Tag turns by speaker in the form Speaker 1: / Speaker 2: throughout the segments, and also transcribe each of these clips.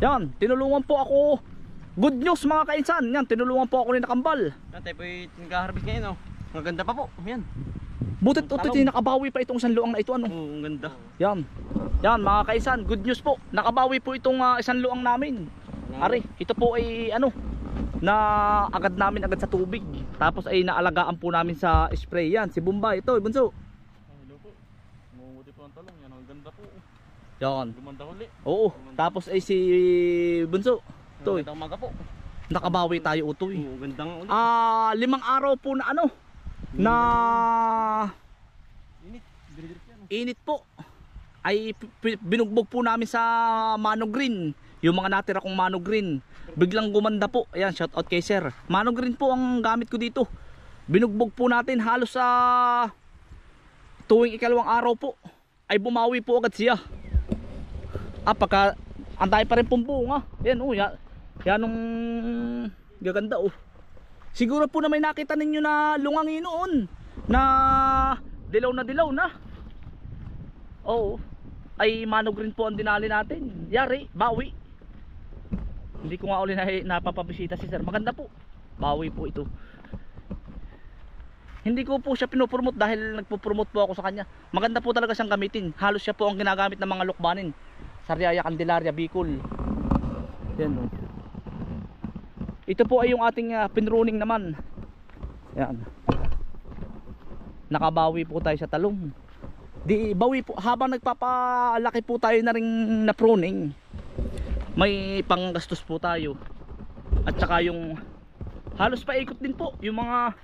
Speaker 1: Yan, tinulungan po ako. Good news mga kainsan. Yan, tinulungan po ako ni Nakambal.
Speaker 2: Yan tayo po yung nag-harvest ngayon oh. Ang ganda pa po. Yan.
Speaker 1: Butit utot
Speaker 2: Talong.
Speaker 1: nakabawi pa itong isang luang na ito ano.
Speaker 2: Oo, ang ganda.
Speaker 1: Yan. Yan mga kaisan, good news po. Nakabawi po itong ah, isang luang namin. Ari, ito po ay ano na agad namin agad sa tubig. Tapos ay naalagaan po namin sa spray yan. Si Bombay ito, bunso.
Speaker 3: Hello po. Mumuti po ang talong. Yan ang ganda po.
Speaker 1: Yan.
Speaker 3: Gumanda huli.
Speaker 1: Oo. Tapos ay si Bunso. Eh,
Speaker 2: Gandang po.
Speaker 1: nakabawi tayo utoy.
Speaker 2: Oo, gandang ulit.
Speaker 1: Ah, limang araw po na ano na
Speaker 2: Init. Yan.
Speaker 1: init po ay binugbog po namin sa Mano Green yung mga natira kong Mano Green biglang gumanda po ayan shout out kay sir Mano Green po ang gamit ko dito binugbog po natin halos sa tuwing ikalawang araw po ay bumawi po agad siya ah pagka ang dami pa rin pong bunga yan oh yan, yan nung gaganda oh siguro po na may nakita ninyo na lungangi noon na dilaw na dilaw na Oo. Ay Mano Green po ang dinali natin. Yari, bawi. Hindi ko nga uli na napapabisita si sir. Maganda po. Bawi po ito. Hindi ko po siya pinopromote dahil nagpo-promote po ako sa kanya. Maganda po talaga siyang gamitin. Halos siya po ang ginagamit ng mga lukbanin. Sariaya Candelaria Bicol. Yan o. Ito po ay yung ating uh, pinruning naman. Yan. Nakabawi po tayo sa talong di bawi po habang nagpapalaki po tayo na rin na pruning may panggastos po tayo at saka yung halos paikot din po yung mga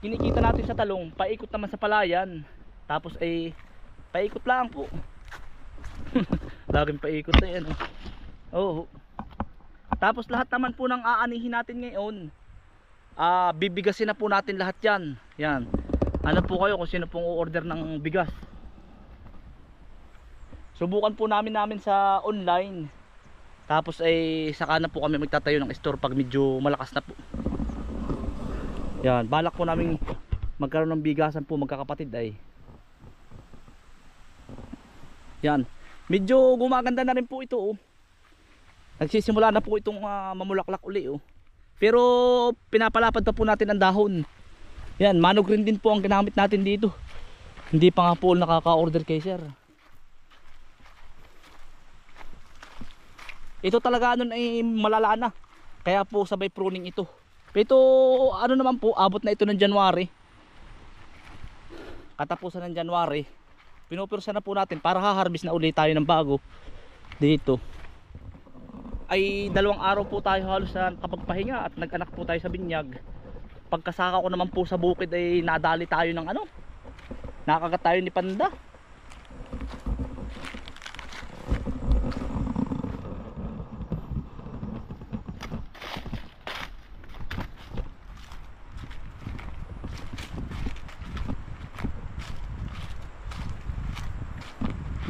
Speaker 1: kinikita natin sa talong paikot naman sa palayan tapos ay paikot lang po laging paikot na yan oh. oo. Tapos lahat naman po ng aanihin natin ngayon ah bibigasin na po natin lahat yan. Yan. Ano po kayo kung sino pong order ng bigas? Subukan po namin namin sa online. Tapos ay saka na po kami magtatayo ng store pag medyo malakas na po. Yan. Balak po namin magkaroon ng bigasan po magkakapatid ay. Yan medyo gumaganda na rin po ito oh. nagsisimula na po itong ah, mamulaklak uli oh. pero pinapalapad pa po natin ang dahon yan, Mano Green din po ang ginamit natin dito. Hindi pa nga po nakaka-order kay sir. Ito talaga nun ay malala na. Kaya po sabay pruning ito. Ito ano naman po, abot na ito ng January. Katapusan ng January. Pinupursa na po natin para ha-harvest na ulit tayo ng bago dito. Ay dalawang araw po tayo halos na kapagpahinga at nag-anak po tayo sa binyag. Pagkasaka ko naman po sa bukid ay nadali tayo ng ano? Nakagat tayo ni Panda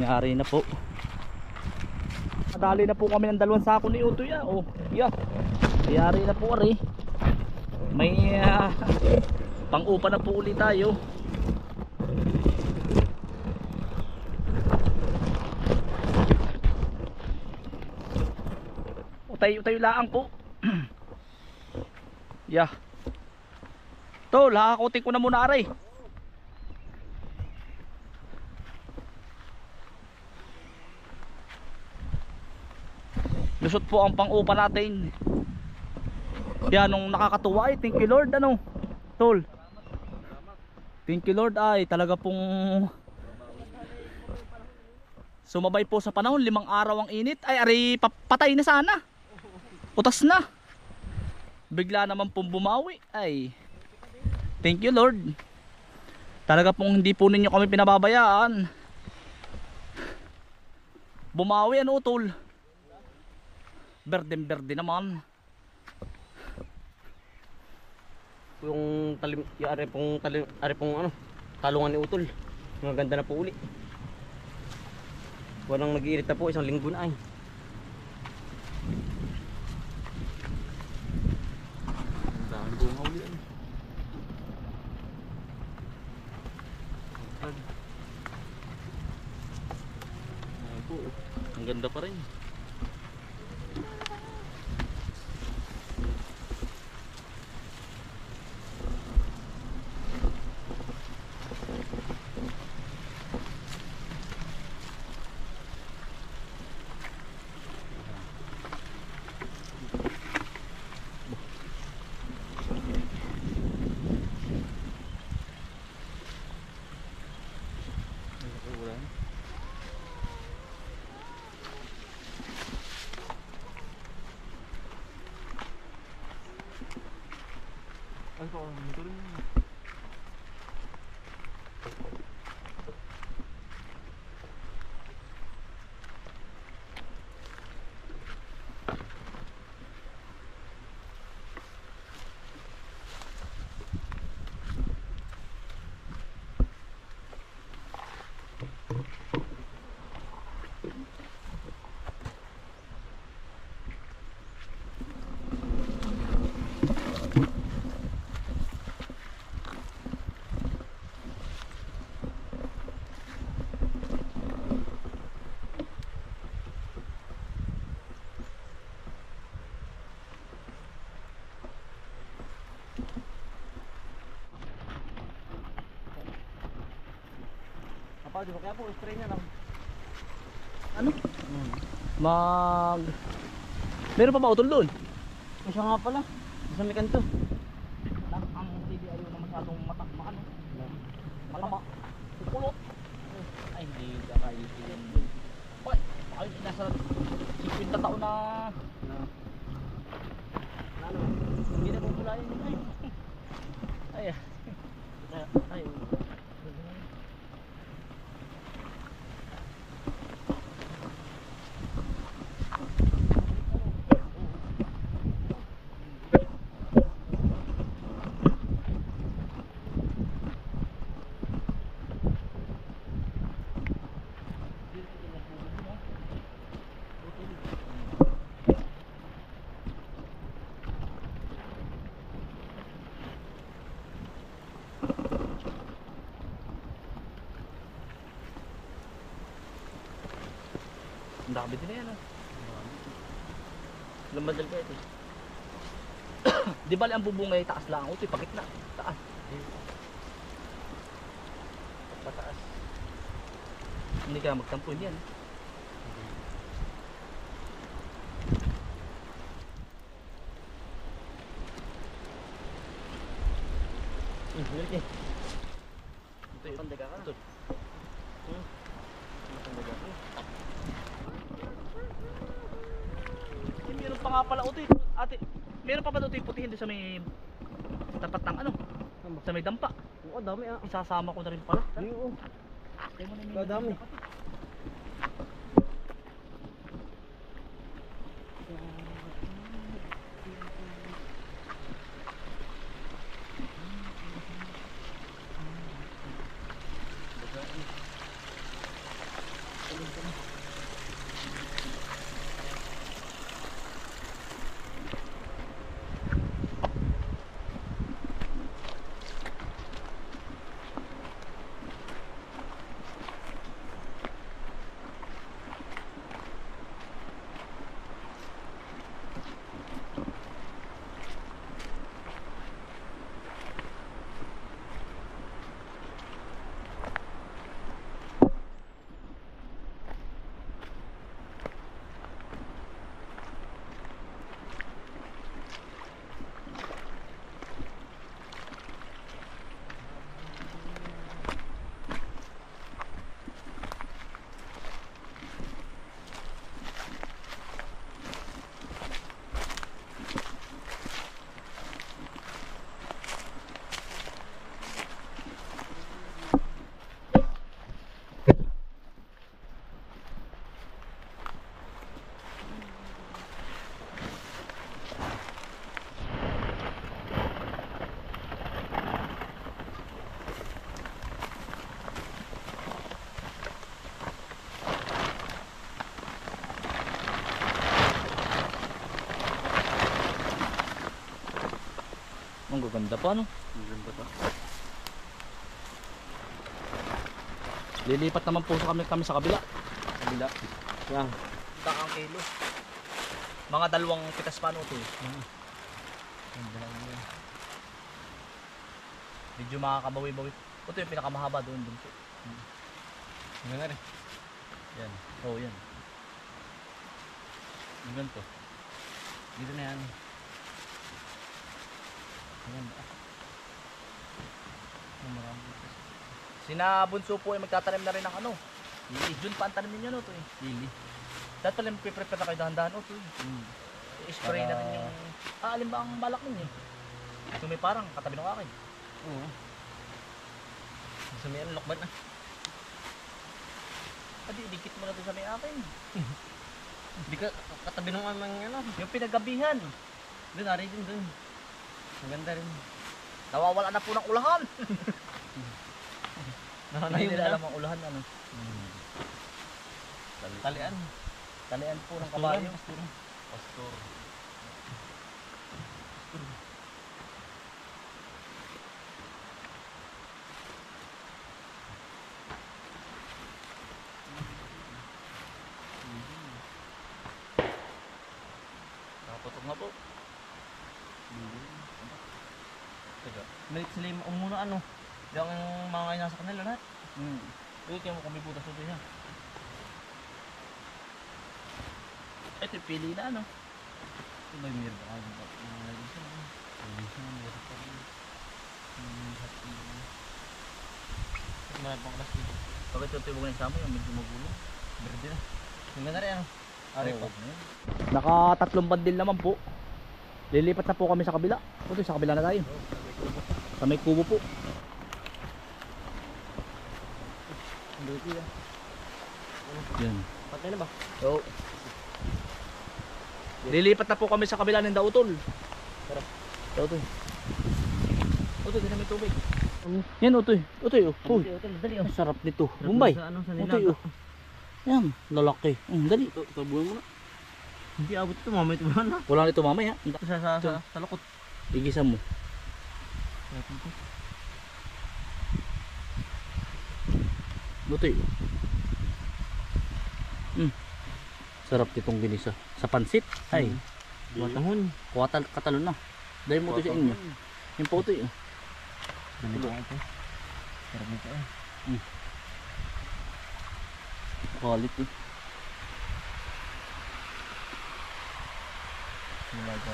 Speaker 1: Nyari na po. Nadali na po kami ng dalawang sako ni Utoy ah. Oh, yeah. Yari na po ari may uh, pang-upa na po ulit tayo utay utay laang po yeah to lakakutin ko na muna aray lusot po ang pang-upa natin. Yan nung nakakatuwa ay thank you Lord ano? Tol. Thank you Lord ay talaga pong sumabay po sa panahon. Limang araw ang init. Ay ari patay na sana. Utas na. Bigla naman pong bumawi. Ay thank you Lord. Talaga pong hindi po ninyo kami pinababayaan. Bumawi ano tol berdeng berde naman
Speaker 2: Yung talim, yung are pong talim, are pong ano, talungan ni Utol. Ang ganda na po uli. Walang nag-iirit na po, isang linggo na ay.
Speaker 3: Ang dami bunga uli. ano. Ayan po. Ang ganda pa rin. Ay pa, motor mo.
Speaker 2: Kapag di ba kaya po, spray niya lang.
Speaker 1: Ano? Mag... Meron pa ba utol doon?
Speaker 2: Isa nga pala. Sa may kanto.
Speaker 1: Lang, ang TV ayaw na masyadong matakmaan. Matama. Pupulot. Ay, hindi ka kaisip. Ay, ay, nasa 50 taon na.
Speaker 2: Ano?
Speaker 1: Hindi na bubulayan yun. Ay, ay, ah. ay. Ang dami din yan. ah.
Speaker 2: Lumadal ka ito.
Speaker 1: Di ba ang bubong ay taas lang? Utoy, pakit na. Taas.
Speaker 2: Pataas.
Speaker 1: Hindi ka magtampo yan.
Speaker 2: Hmm, lirik eh.
Speaker 1: Ito yun.
Speaker 2: Pandaga ka.
Speaker 1: Ito.
Speaker 2: Hmm. Pandaga ka.
Speaker 1: Eh, meron pa nga pala utoy. Ate, meron pa ba utoy putihin doon sa may tapat ng ano? Sa may dampa.
Speaker 2: Oo, dami ah.
Speaker 1: Isasama ko na rin pala.
Speaker 2: Oo.
Speaker 1: Tayo mo na yung
Speaker 2: Dadami.
Speaker 1: Gaganda pa no?
Speaker 3: Ang pa.
Speaker 1: Lilipat naman po sa kami, kami sa kabila.
Speaker 2: Kabila. Yan.
Speaker 1: Takang kilo. Mga dalawang pitas pa no to. Medyo makakabawi-bawi. Ito yung pinakamahaba doon doon.
Speaker 3: Ang ganda rin.
Speaker 1: Yan. Oh, yan.
Speaker 3: Ang ganito. Dito na yan. Marami dito.
Speaker 1: Sina Bunso po ay magtatanim na rin ng ano. Lili. June pa ang tanim ninyo no to eh.
Speaker 3: Lili.
Speaker 1: Dapat pala magpiprepare na kayo dahan-dahan no to eh.
Speaker 3: Mm.
Speaker 1: I-spray na rin yung... Ah, alin ba ang balak ninyo? Ito may parang katabi ng akin.
Speaker 2: Oo. Sa may ano, lokban na.
Speaker 1: Adi, dikit mo na to sa may akin.
Speaker 2: Hindi ka katabi ng ano.
Speaker 1: Yung pinagabihan.
Speaker 2: Doon, ari din doon. Ang ganda rin.
Speaker 1: Nawawala na po ng ulahan.
Speaker 2: Nakanayo
Speaker 1: Hindi nila alam ang ulahan ano.
Speaker 2: Talian.
Speaker 1: Talian po ng kabayo.
Speaker 2: pasturan.
Speaker 3: Pastor. Nakapatok na po. Teka.
Speaker 2: Balik sila yung umuna ano. Di ang kanila lahat.
Speaker 1: Hmm. Uy, kaya mo may butas ito niya. Ito yung pili na ano.
Speaker 2: Ito ba yung meron? Ah, yung mga ngayon siya. Ngayon siya, meron pa rin. Yung- Meron pang alas dito.
Speaker 1: Bakit ito yung sa mo yung medyo magulo?
Speaker 2: Verde na. Yung ganda rin ano. Ari pa.
Speaker 1: Nakatatlong bandil naman po. Lilipat na po kami sa kabila. Ito sa kabila na tayo. Sa may kubo po.
Speaker 2: Verde na.
Speaker 1: Yan.
Speaker 2: Patay na ba?
Speaker 1: So, lilipat na po kami sa kabila ng Dautol.
Speaker 2: Tara.
Speaker 1: Dautol. Utoy, din may tubig. Yan, Utoy. Utoy, oh. Uy,
Speaker 2: Dali
Speaker 1: ang
Speaker 2: oh.
Speaker 1: sarap nito. Bombay.
Speaker 2: Ano,
Speaker 1: Utoy,
Speaker 2: nilaga.
Speaker 1: oh. Yan, lalaki. Mm, dali.
Speaker 2: Tabuhan mo na. Hindi abot ito, mamay ba na?
Speaker 1: Wala nito mamaya.
Speaker 2: Ito sa, sa, sa, sa lakot.
Speaker 1: Igisan mo. Utoy. Mm. Sarap nitong ginisa. Sa pansit. Ay,
Speaker 2: Matahon.
Speaker 1: kuwatal katalon na. Dahil mo ito sa inyo. Yung oh.
Speaker 2: Ganito ito. Sarap nito eh.
Speaker 1: Quality.
Speaker 2: Nilaga.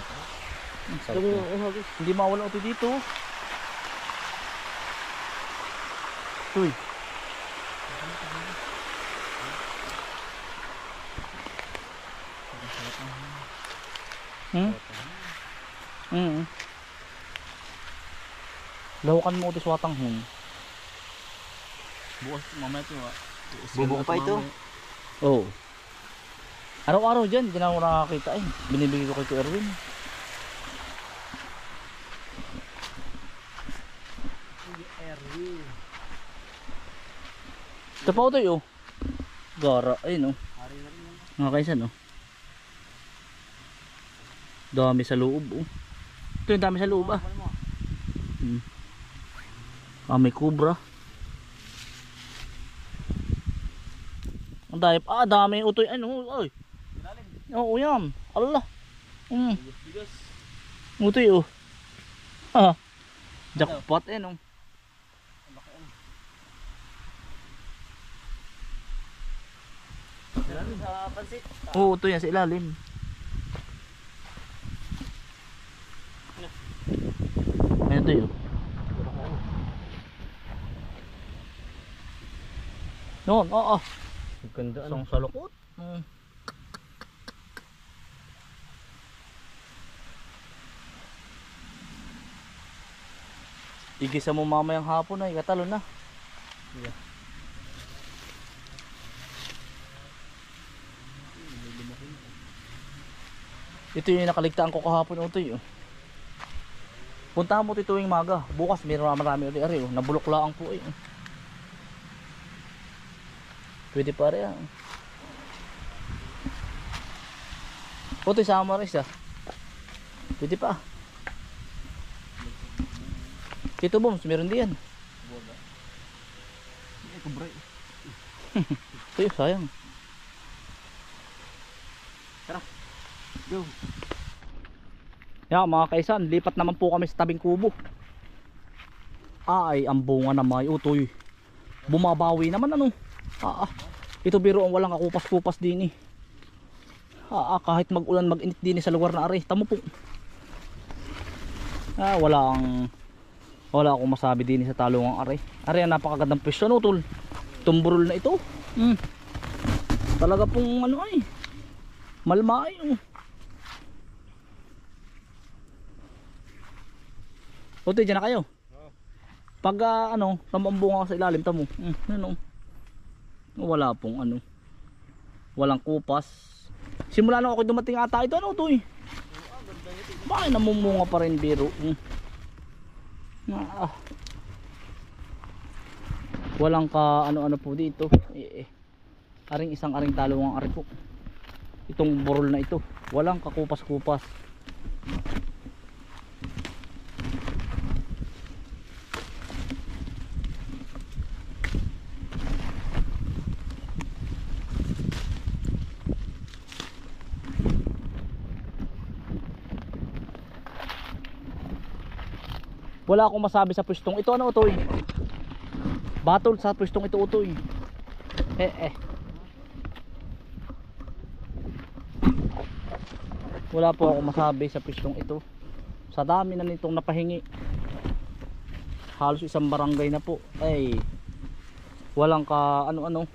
Speaker 1: Ang sarap na. Hindi mawala ito dito. Uy. Hmm? Hmm. Lawakan mo ito sa watang hun.
Speaker 3: Bukas mamaya ito ah.
Speaker 2: Bubuo pa ito.
Speaker 1: Oo. Oh. Araw-araw dyan, hindi na ako nakakita eh. Binibigay ko kay Kuya Erwin. Ito pa ito oh. Gara, ayun oh. Mga kaisan oh. Dami sa loob oh. Ito yung dami sa loob ah. Hmm. Ah, may kubra. Ang dami, ah, dami utoy. Ano, oy. Oo, yan. Allah. Mm. Utoy, oh. Ah. Jackpot eh, no.
Speaker 2: Pansit.
Speaker 1: Oo, ito yan sa ilalim. Ayun ito yun. Noon, oo.
Speaker 2: Ganda ano.
Speaker 1: Isang salukot. Mm. Igisa mo mamayang hapon na, ikatalon na.
Speaker 2: Yeah.
Speaker 1: Ito yung nakaligtaan ko kahapon utoy. Oh. Puntahan mo ito tuwing maga. Bukas na marami ulit ari. Oh. Nabulok lang po eh. Pwede pa rin. Ah. Utoy sama rin siya. Pwede pa. Tito Boms, meron din yan.
Speaker 2: Ito bro.
Speaker 1: Uy, sayang.
Speaker 2: Go.
Speaker 1: Yan mga kaisan, lipat naman po kami sa tabing kubo. Ay, ang bunga na may utoy. Bumabawi naman ano. Ah, ah. Ito biro ang walang kakupas-kupas din eh. Ah, ah, kahit mag-ulan mag-init din eh sa lugar na ari. Tamo po. Ah, wala ang wala akong masabi din eh sa talungang ari. Ari ang napakagandang pwesto no tol. Tumburol na ito. Hmm. Talaga pong ano ay. Malma ay. Oh. Utoy, dyan na kayo.
Speaker 3: Oo.
Speaker 1: Pag ah, ano, tamambunga ka sa ilalim, tamo. Mm, ano. Wala pong ano. Walang kupas. Simula nung ako dumating ata ito, ano to eh. Bakit namumunga pa rin biro? Mm. Ah. Walang ka ano-ano po dito. Eh, eh. Aring isang aring talawang ari po. Itong burol na ito. Walang kakupas-kupas. Wala akong masabi sa pwestong ito. Ano eh? Battle sa pwestong ito ito eh. Eh. Wala po akong masabi sa pwestong ito. Sa dami na nitong napahingi. Halos isang barangay na po. Ay. Walang ka ano-ano.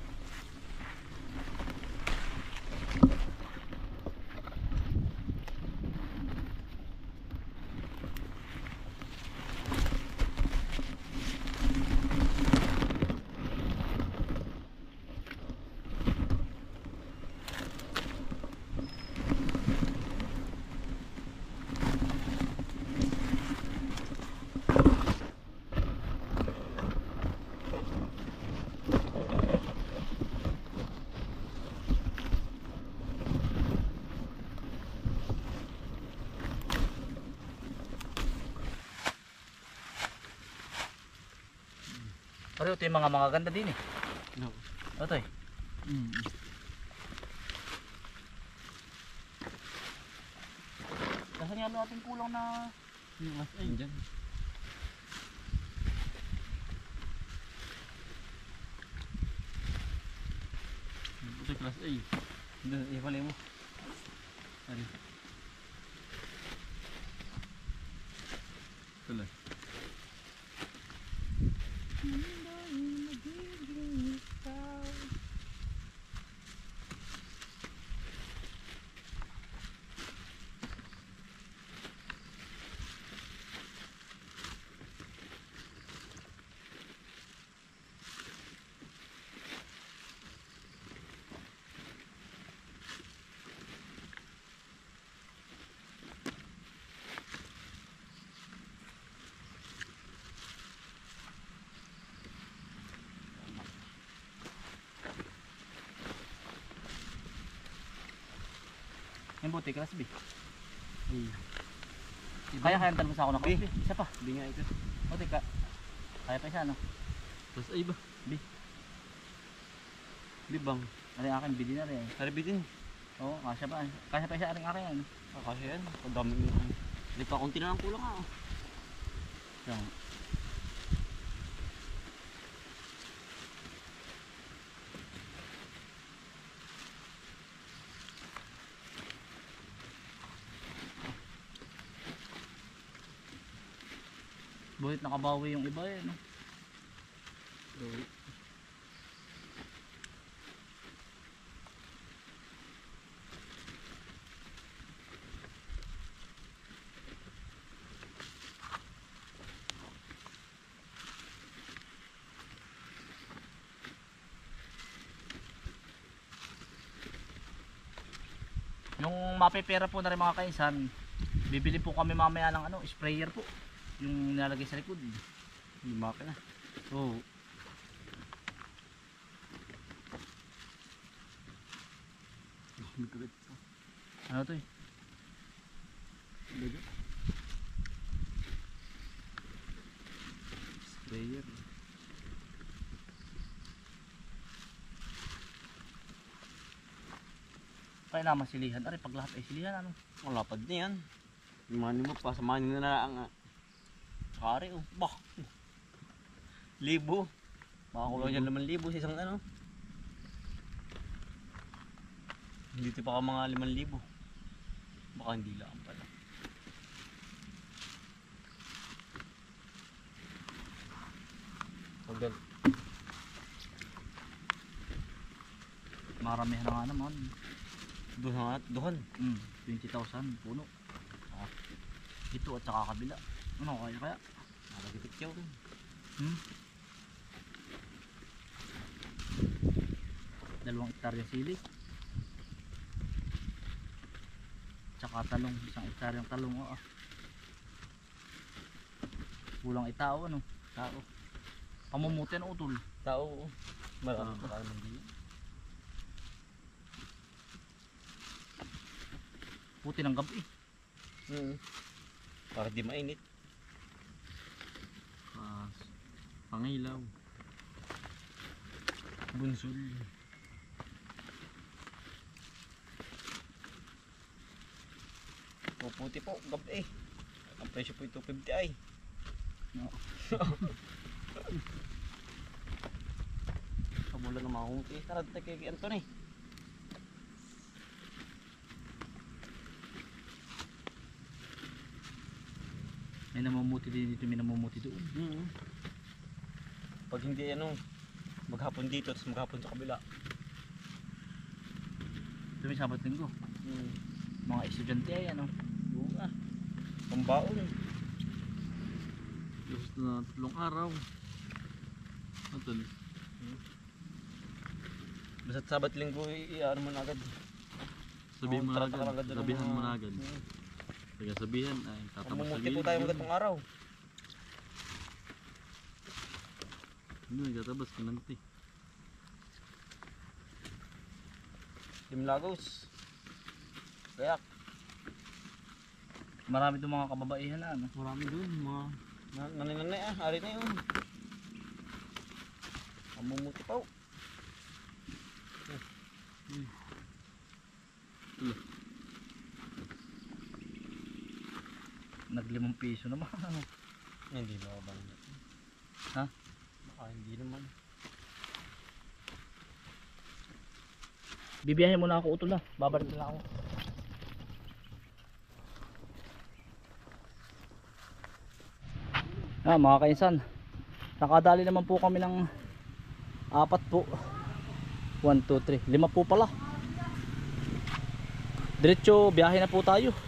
Speaker 1: Pareho ito yung mga mga ganda din eh.
Speaker 2: No.
Speaker 1: Ito eh.
Speaker 2: Mm.
Speaker 1: Kasi nga natin kulang na
Speaker 2: Yung mas ay dyan. Ito class A. Doon, ihuli mo. Ano? Ito lang.
Speaker 1: Yung buti class B.
Speaker 2: Ay.
Speaker 1: Kaya kaya mo sa ako na
Speaker 2: B.
Speaker 1: B. Isa pa.
Speaker 2: Hindi nga ito.
Speaker 1: Buti ka. Kaya pa isa ano?
Speaker 2: Class A ba?
Speaker 1: B.
Speaker 2: B bang?
Speaker 1: Ano yung akin, B din na rin.
Speaker 2: Harbi din.
Speaker 1: Oo, kasya pa. Kasya pa isa rin akin ano.
Speaker 2: Ah, kasi yan. Ang dami mo. Hindi pa konti na lang kulang ah.
Speaker 1: Yan. Buhit nakabawi yung iba eh. No? Yung mapipera po na rin mga kainsan, bibili po kami mamaya ng ano, sprayer po. Yung nilalagay sa likod.
Speaker 2: Hindi makina. Bigat.
Speaker 1: Ano to eh?
Speaker 2: Sprayer.
Speaker 1: Kaya naman silihan. Ari, pag lahat ay silihan ano?
Speaker 2: Ang lapad na yan. Mani mo pa, samanin na lang nga. Kari oh. Bah. Libo. Makakulang dyan naman libo sa isang ano. Dito pa ka mga limang libo. Baka hindi lang pala. Pagdal.
Speaker 1: Maramihan na nga naman.
Speaker 2: Doon nga, doon.
Speaker 1: Mm, 20,000 puno. Ah. Ito at saka kabila. Ano kaya kaya?
Speaker 2: Nagipikyaw rin.
Speaker 1: Hmm? Dalawang hektarya sili. Tsaka talong, isang hektaryang talong. Oo. Kulang itao ano? Tao. Pamumuti ng utol.
Speaker 2: Tao. Marami
Speaker 1: Ah.
Speaker 2: pa ng diyan.
Speaker 1: Puti ng gabi.
Speaker 2: Hmm. Para di mainit.
Speaker 3: Pas. Pangilaw.
Speaker 2: Bunsul. Puputi po, gabi. Ang presyo po 250 ay.
Speaker 1: No.
Speaker 2: Kabulan ng mga hungki. Tara dito kay Anthony.
Speaker 1: May namumuti din dito, may namumuti doon.
Speaker 2: Hmm. Pag hindi ano, maghapon dito, tapos maghapon sa kabila.
Speaker 1: Ito may sabat linggo.
Speaker 2: Hmm.
Speaker 1: Mga estudyante ay ano.
Speaker 2: Oo ah. Pambaon.
Speaker 3: Gusto na tatlong araw. Atol.
Speaker 2: Basta sabat linggo, i-ano mo na agad.
Speaker 3: Sabihin mo na agad.
Speaker 2: ng
Speaker 3: Sabihan mo na agad.
Speaker 2: Hmm.
Speaker 3: Taga sabihan ay tatapos
Speaker 2: Mamumuti
Speaker 3: sabihin.
Speaker 2: po tayo magatong araw.
Speaker 3: Hindi, nagtatabas ka nanti.
Speaker 2: Limlagos. Kaya,
Speaker 1: Marami itong mga kababaihan na ano.
Speaker 3: Marami doon, mga
Speaker 2: na- naninanay ah, ari na yun. Mamumuti pa. oh.
Speaker 1: Naglimang piso naman ano.
Speaker 2: Hindi ba ba?
Speaker 1: Ha?
Speaker 2: Baka hindi naman.
Speaker 1: Bibiyahin muna ako utol na. Babalik na ako. Ah, mga kainsan. Nakadali naman po kami ng apat po. 1, 2, 3. Lima po pala. Diretso biyahe na po tayo.